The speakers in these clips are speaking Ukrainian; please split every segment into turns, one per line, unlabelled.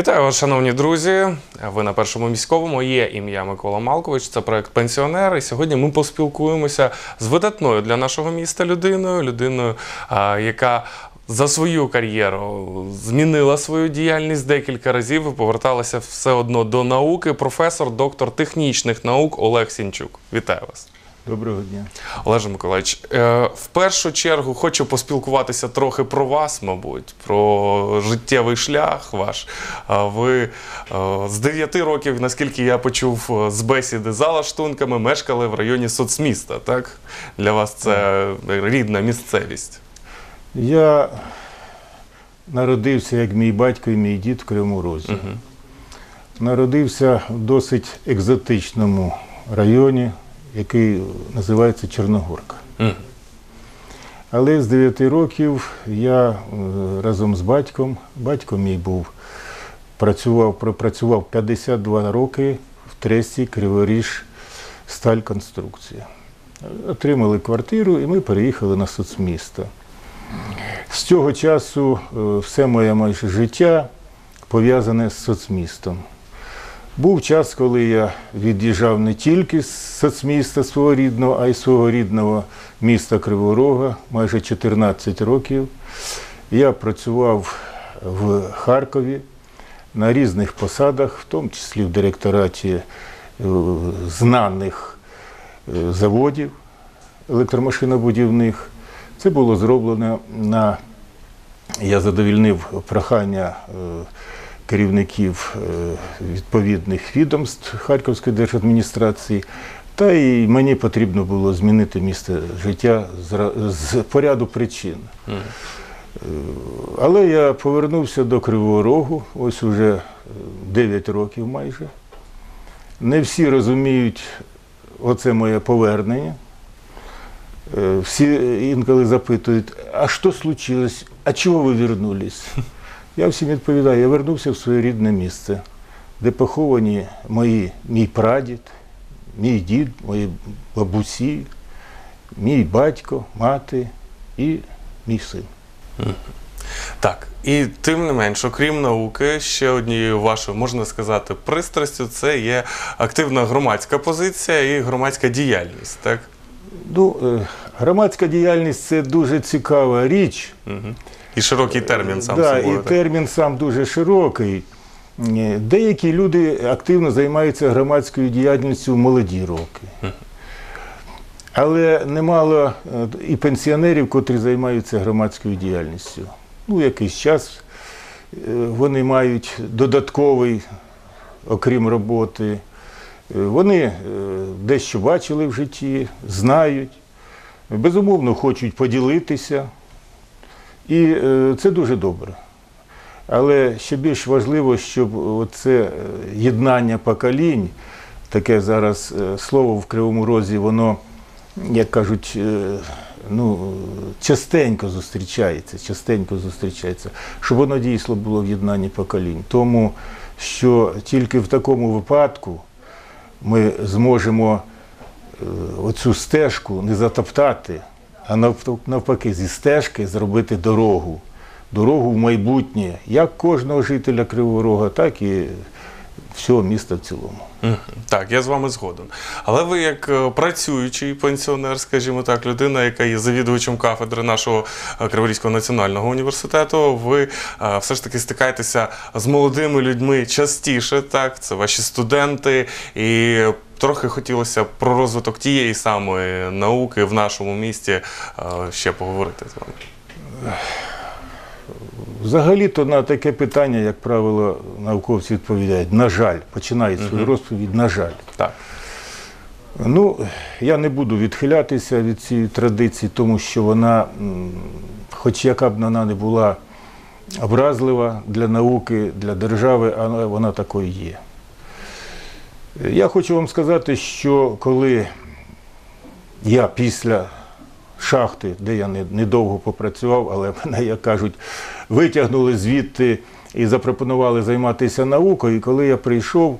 Вітаю вас, шановні друзі. Ви на першому міськовому. Є ім'я Микола Малкович. Це проект Пенсіонер. І сьогодні ми поспілкуємося з видатною для нашого міста людиною, людиною, яка за свою кар'єру змінила свою діяльність декілька разів і поверталася все одно до науки. Професор, доктор технічних наук Олег Сінчук. Вітаю вас.
Доброго дня.
Олеже Миколаївич, е, в першу чергу хочу поспілкуватися трохи про вас, мабуть, про життєвий шлях ваш. Ви е, з 9 років, наскільки я почув е, з бесіди за лаштунками, мешкали в районі соцміста. Так? Для вас це рідна місцевість.
Я народився, як мій батько і мій дід в Кривому Розі. Народився в досить екзотичному районі, який називається Чорногорка. Але з 9 років я е, разом з батьком, батько мій був, працював, пропрацював 52 роки в тресті Криворіж сталь конструкція. Отримали квартиру і ми переїхали на соцмісто. З цього часу е, все моє майже життя пов'язане з соцмістом. Був час, коли я від'їжджав не тільки з соцміста свого рідного, а й свого рідного міста Криворога, майже 14 років. Я працював в Харкові на різних посадах, в тому числі в директораті е, знаних е, заводів електромашинобудівних. Це було зроблено на я задовільнив прохання е, керівників е, відповідних відомств Харківської держадміністрації, та й мені потрібно було змінити місце життя з поряду причин. Е, Але я повернувся до Кривого Рогу, ось уже 9 років майже. Не всі розуміють оце моє повернення. Е, Всі інколи запитують, а що случилось? А чого ви вернулись? Я всім відповідаю, я вернувся в своє рідне місце, де поховані мої, мій прадід, мій дід, мої бабусі, мій батько, мати і мій син.
Так, і тим не менш, окрім науки, ще однією вашою, можна сказати, пристрастю це є активна громадська позиція і громадська діяльність. Так?
Ну, е, громадська діяльність це дуже цікава річ.
Угу. І широкий термін сам
да,
собою.
і
так.
термін сам дуже широкий. Е, Деякі люди активно займаються громадською діяльністю в молоді роки. Але немало е, і пенсіонерів, котрі займаються громадською діяльністю. Ну, якийсь час е, вони мають додатковий, окрім роботи. Е, Вони е, дещо бачили в житті, знають, безумовно, хочуть поділитися. І е, це дуже добре. Але ще більш важливо, щоб це єднання поколінь, таке зараз слово в Кривому Розі, воно, як кажуть, ну, частенько зустрічається, частенько зустрічається, щоб воно дійсно було в єднанні поколінь. Тому що тільки в такому випадку ми зможемо е, оцю стежку не затоптати, а навп- навпаки, зі стежки зробити дорогу. Дорогу в майбутнє, як кожного жителя Кривого Рога, так і всього міста в цілому.
Так, я з вами згоден. Але ви, як е, працюючий пенсіонер, скажімо так, людина, яка є завідувачем кафедри нашого е, Криворізького національного університету, ви е, все ж таки стикаєтеся з молодими людьми частіше, так? Це ваші студенти, і трохи хотілося про розвиток тієї самої науки в нашому місті ще поговорити з вами.
Взагалі-то на таке питання, як правило, науковці відповідають, на жаль, починають свою розповідь, на жаль.
Так.
Ну, я не буду відхилятися від цієї традиції, тому що вона, хоч яка б вона не була образлива для науки, для держави, але вона такою є. Я хочу вам сказати, що коли я після шахти, де я недовго попрацював, але мене, як кажуть, витягнули звідти і запропонували займатися наукою. І коли я прийшов,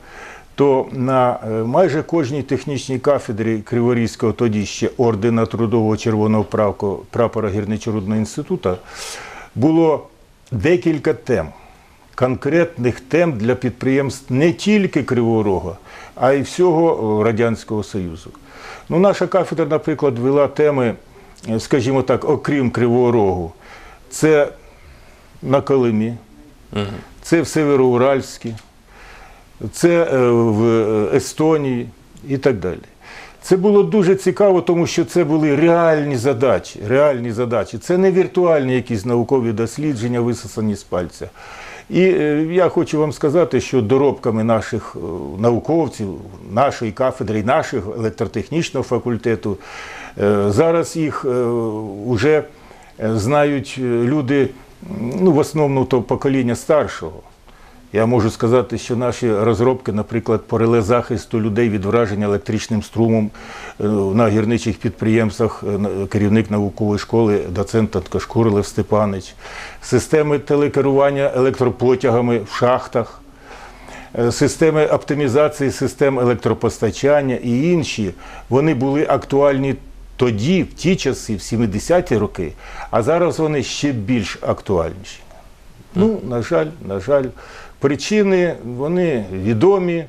то на е, майже кожній технічній кафедрі Криворізького, тоді ще ордена трудового червоного прапора гірничорудного інституту, було декілька тем. конкретних тем для підприємств не тільки Кривого Рога, а й всього Радянського Союзу. Ну, наша кафедра, наприклад, вела теми, е, скажімо так, окрім Кривого Рогу. Це на Колимі, це в Североуральській, це е, в Естонії і так далі. Це було дуже цікаво, тому що це були реальні задачі. Реальні задачі. Це не віртуальні якісь наукові дослідження, висосані з пальця. І е, я хочу вам сказати, що доробками наших е, науковців, нашої кафедри, нашого електротехнічного факультету, е, зараз їх вже знають е, люди, ну, в основному то покоління старшого. Я можу сказати, що наші розробки, наприклад, по реле захисту людей від враження електричним струмом е, на гірничих підприємствах, е, керівник наукової школи, доцент Танкашкур Лев Степанич, системи телекерування електропотягами в шахтах, е, системи оптимізації систем електропостачання і інші, вони були актуальні тоді, в ті часи, в 70-ті роки, а зараз вони ще більш актуальніші. Ну, на жаль, на жаль, причини вони відомі.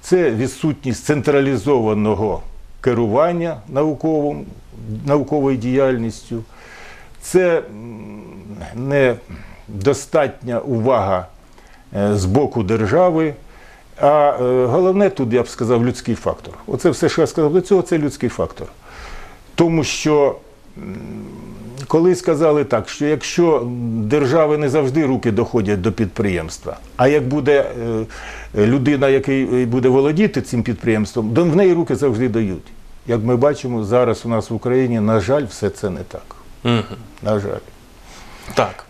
Це відсутність централізованого керування науковим, науковою діяльністю, це недостатня увага е, з боку держави. А е, головне тут, я б сказав, людський фактор. Оце все, що я сказав до цього, це людський фактор. Тому що коли сказали так, що якщо держави не завжди руки доходять до підприємства, а як буде е, людина, який буде володіти цим підприємством, то в неї руки завжди дають. Як ми бачимо, зараз у нас в Україні, на жаль, все це не так.
Угу.
На жаль.
Так.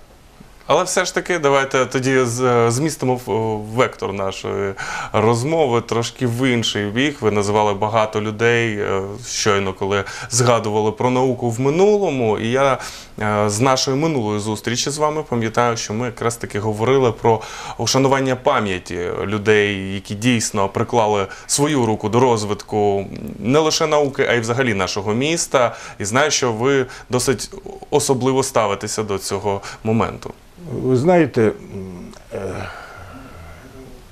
Але все ж таки, давайте тоді змістимо вектор нашої розмови трошки в інший бік. Ви називали багато людей е, щойно, коли згадували про науку в минулому. І я е, з нашої минулої зустрічі з вами пам'ятаю, що ми якраз таки говорили про ушанування пам'яті людей, які дійсно приклали свою руку до розвитку не лише науки, а й взагалі нашого міста. І знаю, що ви досить особливо ставитеся до цього моменту.
Ви знаєте, е,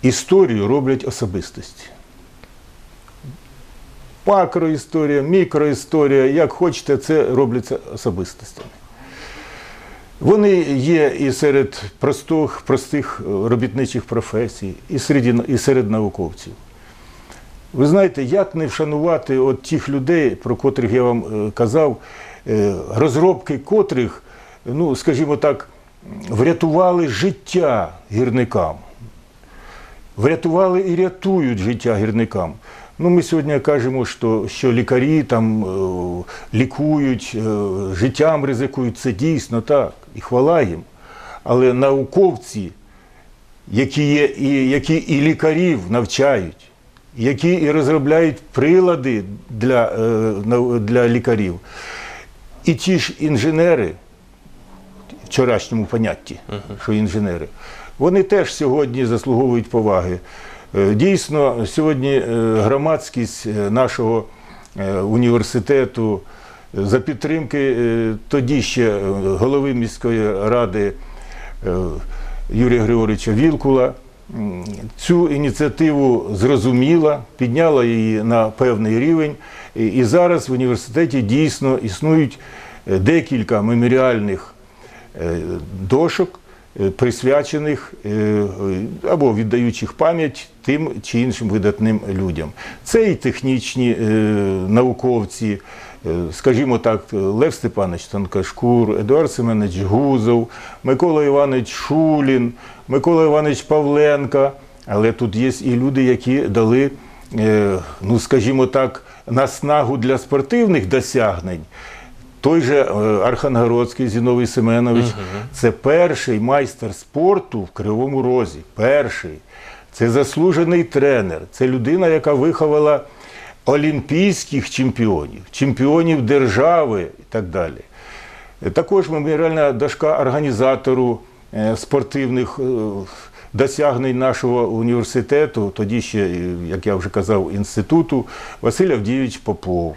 історію роблять особистості. Макроісторія, мікроісторія, як хочете, це робляться особистостями. Вони є і серед простих, простих е, робітничих професій, і серед, і серед науковців. Ви знаєте, як не вшанувати от тих людей, про котрих я вам е, казав, розробки котрих, ну, скажімо так, врятували життя гірникам. Врятували і рятують життя гірникам. Ну, ми сьогодні кажемо, що, що лікарі там е, лікують, е, життям ризикують. Це дійсно так. І хвала їм. Але науковці, які є, і, які і лікарів навчають, які і розробляють прилади для, е, для лікарів, і ті ж інженери, вчорашньому понятті, що інженери, вони теж сьогодні заслуговують поваги. Е, Дійсно, сьогодні е, громадськість е, нашого університету за підтримки тоді ще голови міської ради Юрія Григоровича Вілкула цю ініціативу зрозуміла, підняла її на певний рівень. І- зараз в університеті дійсно існують декілька меморіальних дошок, е, присвячених е, е, або віддаючих пам'ять тим чи іншим видатним людям. Це і технічні е, науковці, е, скажімо так, Лев Степанович Танкашкур, Едуард Семенович Гузов, Микола Іванович Шулін, Микола Іванович Павленка. Але тут є і люди, які дали, е, ну скажімо так, наснагу для спортивних досягнень. Той же е, Архангородський Зіновий Семенович це перший майстер спорту в Кривому Розі. Перший. Це заслужений тренер. Це людина, яка виховала олімпійських чемпіонів, чемпіонів держави і так далі. Е, Також меморіальна дошка організатору е, спортивних досягнень нашого університету, тоді ще, як я вже казав, інституту, Василь Авдійович Попов.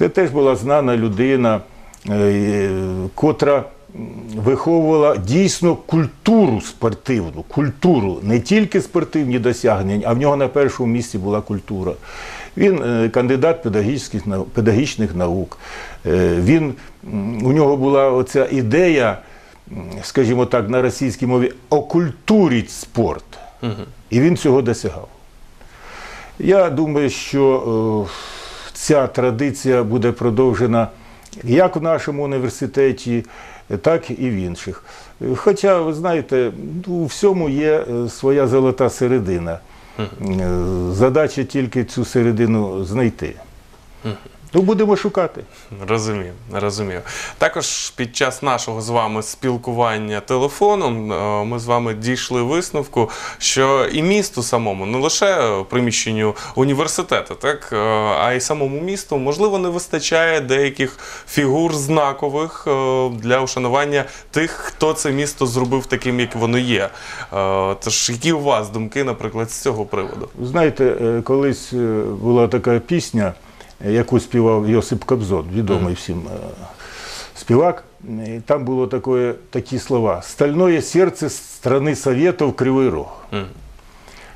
Це теж була знана людина, е, котра виховувала дійсно культуру спортивну, культуру, не тільки спортивні досягнення, а в нього на першому місці була культура. Він е, кандидат педагогічних, педагогічних наук. Е, Він, у нього була оця ідея, скажімо так, на російській мові, окультуріть спорт. І він цього досягав. Я думаю, що е, ця традиція буде продовжена як в нашому університеті, так і в інших. Хоча, ви знаєте, ну, у всьому є е, своя золота середина. Е, Задача тільки цю середину знайти. Ну, будемо шукати.
Розумію, розумію. Також під час нашого з вами спілкування телефоном е, ми з вами дійшли висновку, що і місту самому, не лише приміщенню університету, так, е, а й самому місту, можливо, не вистачає деяких фігур знакових е, для ушанування тих, хто це місто зробив таким, як воно є. Тож, які у вас думки, наприклад, з цього приводу?
Знаєте, колись була така пісня, яку співав Йосип Кобзон, відомий всім е, співак. І там було таке, такі слова: Стальне серце страни Советів Кривий Рог.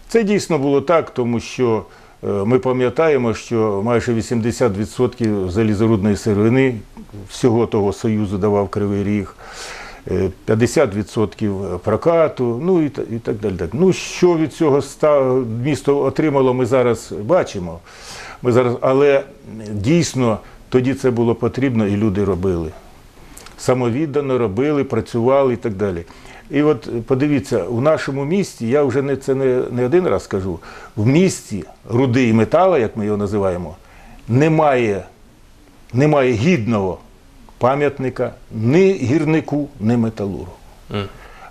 Це дійсно було так, тому що е, ми пам'ятаємо, що майже 80% залізорудної сировини всього того Союзу давав Кривий Ріг. Е, 50% прокату, ну і, і так далі. Так. Ну, що від цього місто отримало, ми зараз бачимо. Ми зараз, але дійсно тоді це було потрібно і люди робили. Самовіддано робили, працювали і так далі. І от подивіться, у нашому місті, я вже не, це не, не один раз кажу, в місті руди і метала, як ми його називаємо, немає, немає гідного пам'ятника ні гірнику, ні металургу.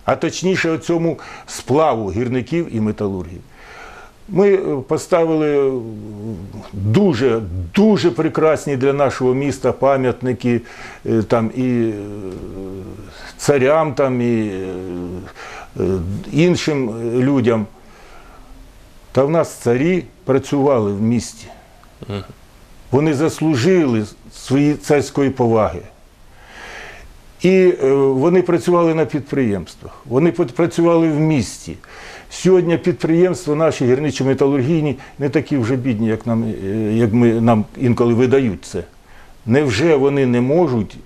А точніше, цьому сплаву гірників і металургів. Ми е, поставили е, дуже, дуже прекрасні для нашого міста пам'ятники е, там і царям, там, і іншим людям. Та в нас царі працювали в місті. Вони заслужили свої царської поваги. І е, вони працювали на підприємствах, вони працювали в місті. Сьогодні підприємства наші гірничо-металургійні не такі вже бідні, як нам, е, як ми, нам інколи видають це. Невже вони не можуть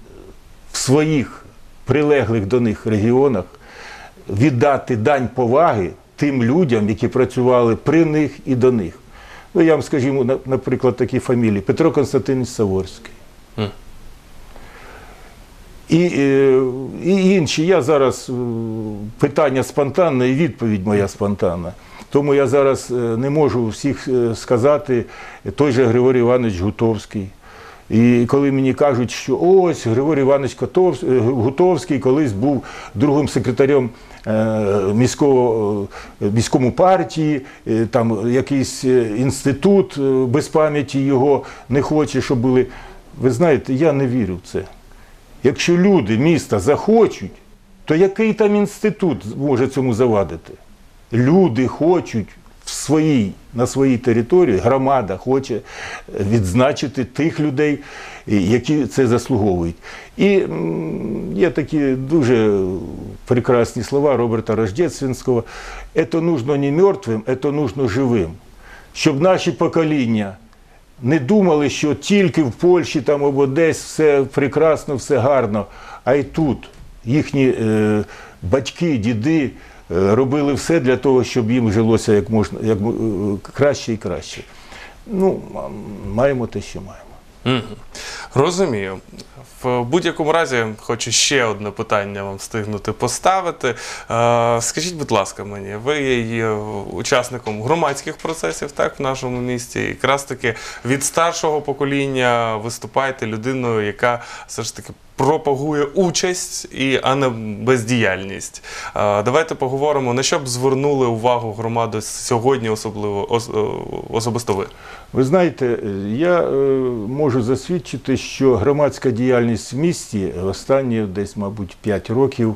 в своїх прилеглих до них регіонах віддати дань поваги тим людям, які працювали при них і до них? Ну, я вам скажімо, наприклад, такі фамілії: Петро Константинович Саворський. І, е, і інші. Я зараз е, питання спонтанне і відповідь моя спонтанна. Тому я зараз е, не можу всіх сказати. Той же Григорій Іванович Гутовський. І коли мені кажуть, що ось Григорій Іванович Гутовський колись був другим секретарем міського, міському партії, там якийсь інститут без пам'яті його не хоче, щоб були. Ви знаєте, я не вірю в це. Якщо люди міста захочуть, то який там інститут може цьому завадити? Люди хочуть в своїй, на своїй території, громада хоче відзначити тих людей, які це заслуговують. І є такі дуже прекрасні слова Роберта Рождественського. «Это нужно не мертвим, это нужно живим. Щоб наші покоління не думали, що тільки в Польщі там або десь все прекрасно, все гарно, а й тут їхні е, батьки, діди е, робили все для того, щоб їм жилося як можна як, е, краще і краще. Ну, маємо те, що маємо.
Мгм. Розумію. В будь-якому разі хочу ще одне питання вам встигнути поставити. Е, Скажіть, будь ласка, мені, ви є учасником громадських процесів так, в нашому місті. І якраз таки від старшого покоління виступаєте людиною, яка все ж таки пропагує участь, і, а не бездіяльність. Е, Давайте поговоримо, на що б звернули увагу громади сьогодні, особливо ос- е, особисто ви.
Ви знаєте, я можу засвідчити, що громадська діяльність в місті останні десь, мабуть, 5 років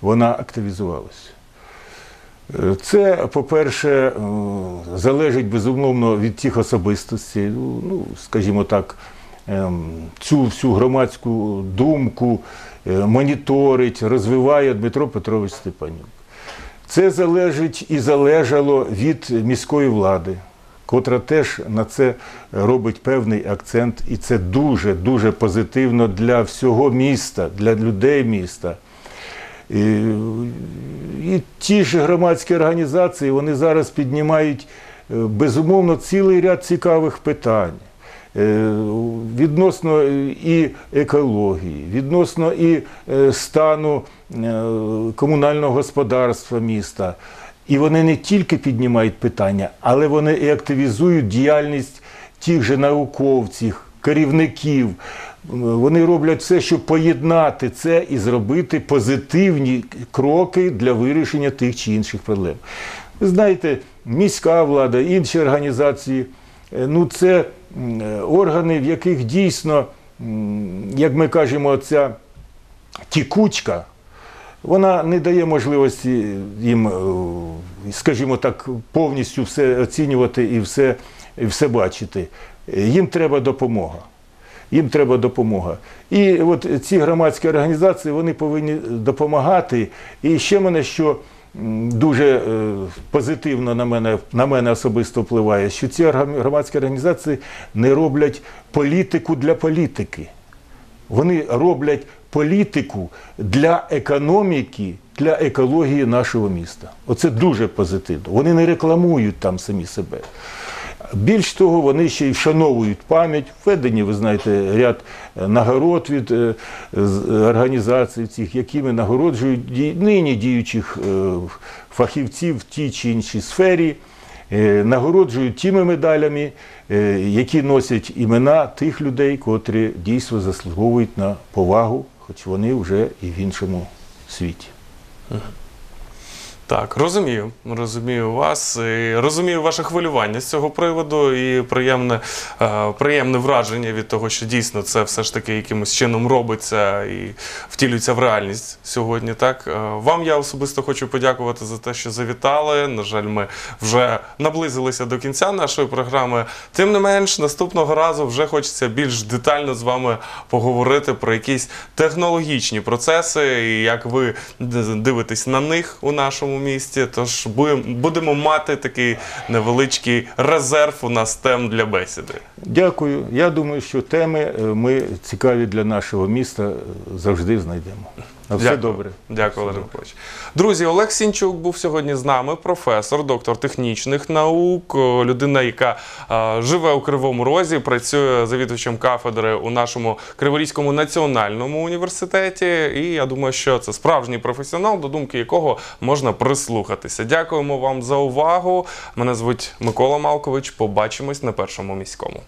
вона активізувалася. Е, Це, по-перше, е, залежить безумовно від тих особистостей, ну, ну, скажімо так, ем, цю всю громадську думку е, моніторить, розвиває Дмитро Петрович Степанюк. Це залежить і залежало від міської влади, котра теж на це робить певний акцент, і це дуже дуже позитивно для всього міста, для людей міста. І, і ті ж громадські організації вони зараз піднімають е, безумовно цілий ряд цікавих питань. Е, Відносно і екології, відносно і е, стану е, комунального господарства міста. І вони не тільки піднімають питання, але вони і активізують діяльність тих же науковців, керівників. Вони роблять все, щоб поєднати це і зробити позитивні кроки для вирішення тих чи інших проблем. Ви знаєте, міська влада, інші організації е, ну це е, органи, в яких дійсно, як ми кажемо, ця тікучка, вона не дає можливості їм, е, скажімо так, повністю все оцінювати і все, і все бачити. Їм треба допомога. Їм треба допомога. І от ці громадські організації вони повинні допомагати. І ще мене що дуже е, позитивно на мене, на мене особисто впливає, що ці громадські організації не роблять політику для політики. Вони роблять політику для економіки, для екології нашого міста. Оце дуже позитивно. Вони не рекламують там самі себе. Більш того, вони ще й вшановують пам'ять. Введені, ви знаєте, ряд е, нагород від е, організацій цих, якими нагороджують нині діючих е, фахівців в тій чи іншій сфері, нагороджують тими медалями, які носять імена тих людей, котрі дійсно заслуговують на повагу, хоч вони вже і в іншому світі.
Так, розумію, розумію вас, і розумію ваше хвилювання з цього приводу і приємне, е, приємне враження від того, що дійсно це все ж таки якимось чином робиться і втілюється в реальність сьогодні. Так Е, вам я особисто хочу подякувати за те, що завітали. На жаль, ми вже наблизилися до кінця нашої програми. Тим не менш, наступного разу вже хочеться більш детально з вами поговорити про якісь технологічні процеси і як ви дивитесь на них у нашому місті. Тож будемо мати такий невеличкий резерв у нас тем для бесіди.
Дякую. Я думаю, що теми е, ми цікаві для нашого міста е, завжди знайдемо. На все
Дякую.
добре.
Дякую, Олег Миколаївич. Друзі, Олег Сінчук був сьогодні з нами, професор, доктор технічних наук, людина, яка а, живе у Кривому Розі, працює завідувачем кафедри у нашому Криворізькому національному університеті. І я думаю, що це справжній професіонал, до думки якого можна прислухатися. Дякуємо вам за увагу. Мене звуть Микола Малкович. Побачимось на першому міському.